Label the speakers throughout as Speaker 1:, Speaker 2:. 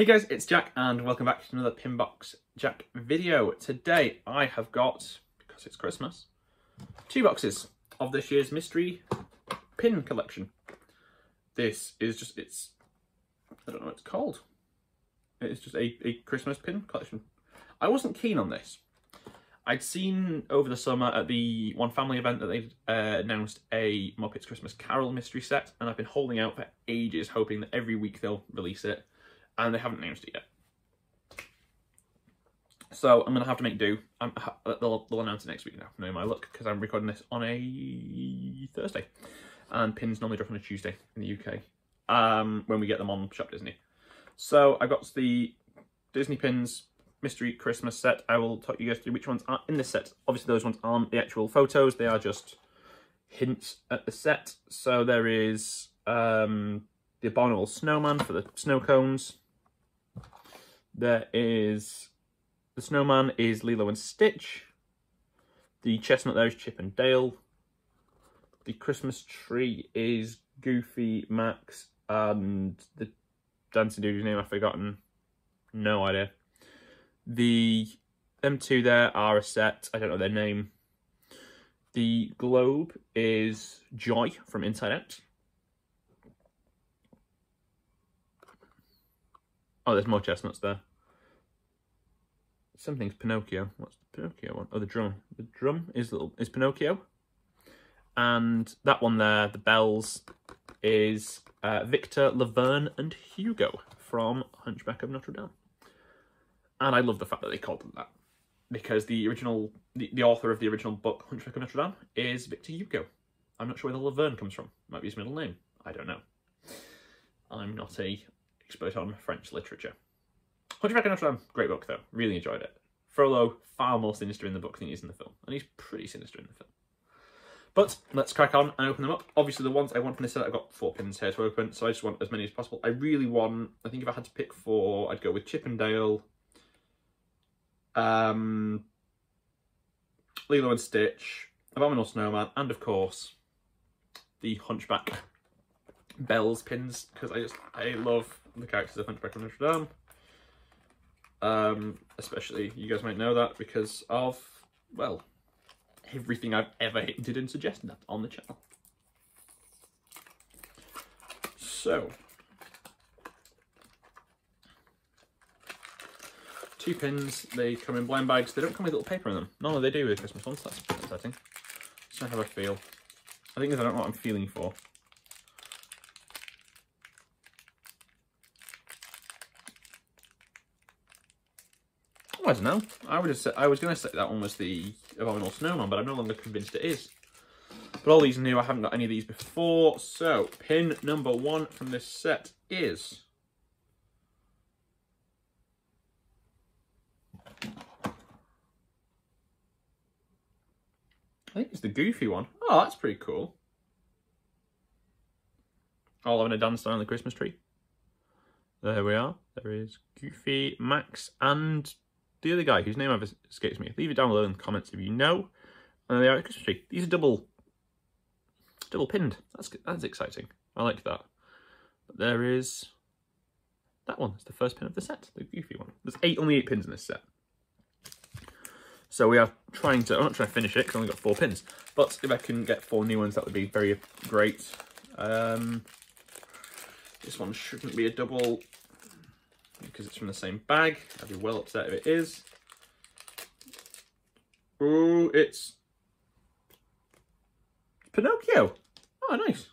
Speaker 1: Hey guys, it's Jack and welcome back to another Pin Box Jack video. Today I have got, because it's Christmas, two boxes of this year's mystery pin collection. This is just, it's, I don't know what it's called. It's just a, a Christmas pin collection. I wasn't keen on this. I'd seen over the summer at the One Family event that they uh, announced a Muppets Christmas Carol mystery set, and I've been holding out for ages, hoping that every week they'll release it, and they haven't announced it yet. So I'm gonna have to make do. I'm, they'll, they'll announce it next week now. No my luck, because I'm recording this on a Thursday, and pins normally drop on a Tuesday in the UK um, when we get them on Shop Disney. So I got the Disney pins mystery Christmas set. I will talk you guys through which ones are in the set. Obviously, those ones aren't the actual photos. They are just hints at the set. So there is um, the Abominable Snowman for the snow cones. There is... The Snowman is Lilo and Stitch. The chestnut there is Chip and Dale. The Christmas tree is Goofy, Max, and the dancing dude whose name I've forgotten. No idea. The them two there are a set. I don't know their name. The globe is Joy from Inside Out. Oh, there's more chestnuts there. Something's Pinocchio. What's the Pinocchio one? Oh, the drum. The drum is little is Pinocchio. And that one there, the bells, is uh, Victor, Laverne, and Hugo from Hunchback of Notre Dame. And I love the fact that they called them that. Because the original, the, the author of the original book, Hunchback of Notre Dame, is Victor Hugo. I'm not sure where the Laverne comes from. Might be his middle name. I don't know. I'm not a expert on French literature. Hunchback of Notre Dame, great book though. Really enjoyed it. Frollo, far more sinister in the book than he is in the film. And he's pretty sinister in the film. But let's crack on and open them up. Obviously, the ones I want from this set, I've got four pins here to open, so I just want as many as possible. I really want, I think if I had to pick four, I'd go with Chip and Dale, um, Lilo and Stitch, Abominable Snowman, and of course, the Hunchback Bells pins, because I just, I love the characters of Hunchback of Notre Dame. Um, especially, you guys might know that because of, well, everything I've ever hinted and suggested that on the channel. So, two pins, they come in blind bags, they don't come with little paper in them. No, they do with Christmas ones, that's exciting. So how I feel. I think I don't know what I'm feeling for. I don't know. I would have said I was going to say that one was the Abominable Snowman, but I'm no longer convinced it is. But all these new, I haven't got any of these before. So, pin number one from this set is... I think it's the Goofy one. Oh, that's pretty cool. All having a dance down on the Christmas tree. There we are. There is Goofy, Max, and the other guy whose name escapes me. Leave it down below in the comments if you know. And they are Christmas tree. These are double, double pinned. That's that's exciting. I like that. But there is that one. It's the first pin of the set, the goofy one. There's eight, only eight pins in this set. So we are trying to, I'm not trying to finish it because I only got four pins. But if I can get four new ones, that would be very great. Um, this one shouldn't be a double because it's from the same bag. I'd be well upset if it is. Oh, it's Pinocchio. Oh, nice.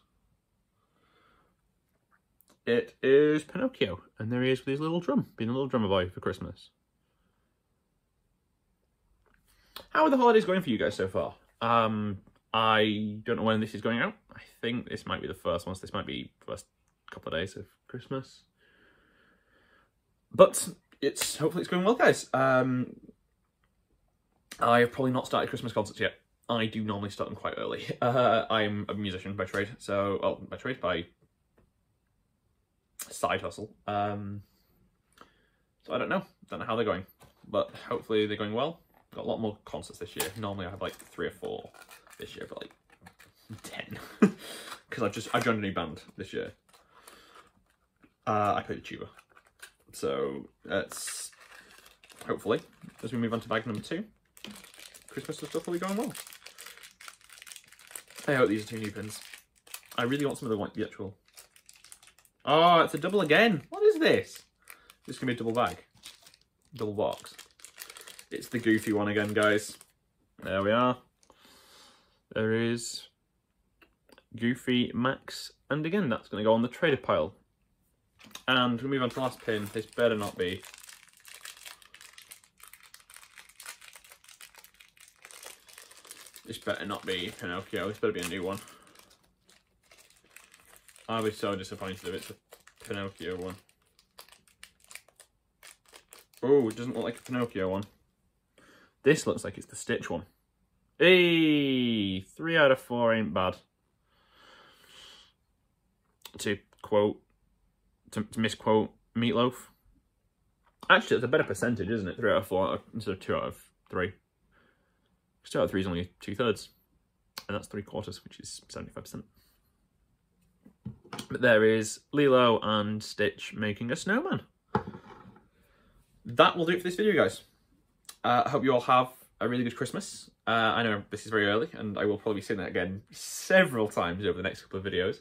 Speaker 1: It is Pinocchio, and there he is with his little drum, being a little drummer boy for Christmas. How are the holidays going for you guys so far? Um, I don't know when this is going out. I think this might be the first one. So this might be first couple of days of Christmas but it's hopefully it's going well, guys. Um, I have probably not started Christmas concerts yet. I do normally start them quite early. Uh, I'm a musician by trade, so well, by trade by side hustle. Um, so I don't know, don't know how they're going, but hopefully they're going well. Got a lot more concerts this year. Normally I have like three or four. This year, but like ten, because I've just I joined a new band this year. Uh, I played a tuba So let's hopefully as we move on to bag number two, Christmas stuff will be going well. I hope these are two new pins. I really want some of the the actual. Oh, it's a double again. What is this? This can be a double bag, double box. It's the goofy one again, guys. There we are. There is Goofy Max, and again, that's going to go on the trader pile. And we move on to the last pin. This better not be. This better not be Pinocchio. This better be a new one. I'll be so disappointed if it's a Pinocchio one. Oh, it doesn't look like a Pinocchio one. This looks like it's the Stitch one. Hey, three out of four ain't bad. To quote, to, to misquote Meatloaf. Actually, it's a better percentage, isn't it? Three out of four instead of two out of three. Two out of three is only two thirds, and that's three quarters, which is 75%. But there is Lilo and Stitch making a snowman. That will do it for this video, guys. Uh, I hope you all have a really good Christmas. Uh, I know this is very early, and I will probably saying that again several times over the next couple of videos.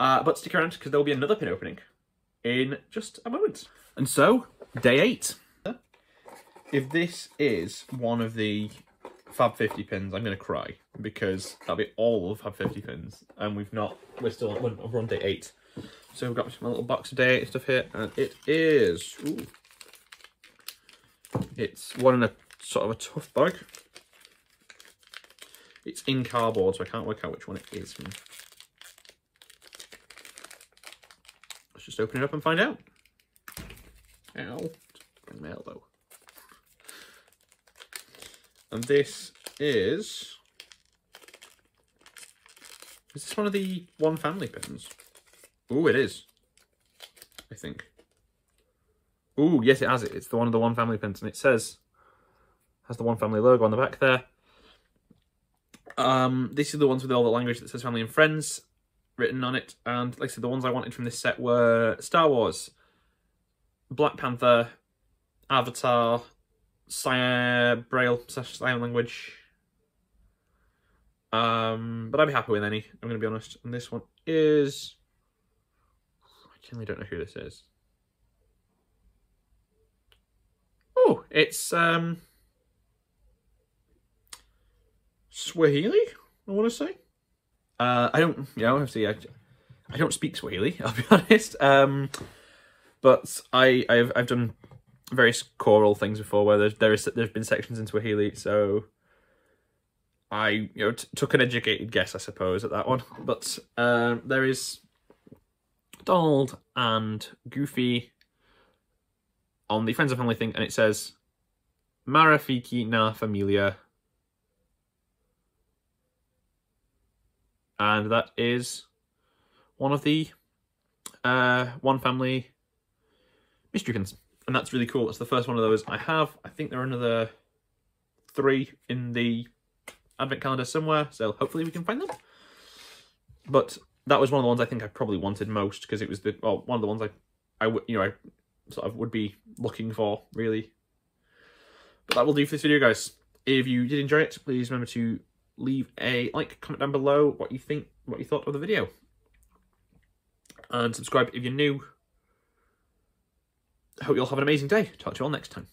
Speaker 1: Uh, but stick around, because there'll be another pin opening in just a moment. And so, day eight. If this is one of the Fab 50 pins, I'm going to cry, because that'll be all of Fab 50 pins, and we've not, we're still on, we're on day eight. So we've got my little box of day eight stuff here, and it is, ooh, it's one in a sort of a tough bag. It's in cardboard, so I can't work out which one it is. Open it up and find out. Ow. Though. And this is... Is this one of the One Family pins? Oh, it is. I think. Oh, yes, it has it. It's the one of the One Family pins, and it says has the One Family logo on the back there. Um, this is the ones with all the language that says Family and Friends written on it, and like I said, the ones I wanted from this set were Star Wars, Black Panther, Avatar, Sire Braille slash sign language. Um, but I'd be happy with any. I'm going to be honest. And this one is. I genuinely don't know who this is. Oh, it's um Swahili, I want to say. Uh, I don't, you know, obviously I, I don't speak Swahili, I'll be honest. Um, but I, I've, I've done various choral things before where there's, there is, there's been sections in Swahili, so I, you know, took an educated guess, I suppose, at that one. But um, there is Donald and Goofy on the Friends and Family thing, and it says Marafiki na familia. And that is one of the uh, One Family mystery pins. And that's really cool. It's the first one of those I have. I think there are another three in the advent calendar somewhere, so hopefully we can find them. But that was one of the ones I think I probably wanted most because it was the well one of the ones I I would you know I sort of would be looking for really. But that will do for this video, guys. If you did enjoy it, please remember to leave a like, comment down below what you think, what you thought of the video. And subscribe if you're new. I hope you all have an amazing day. Talk to you all next time.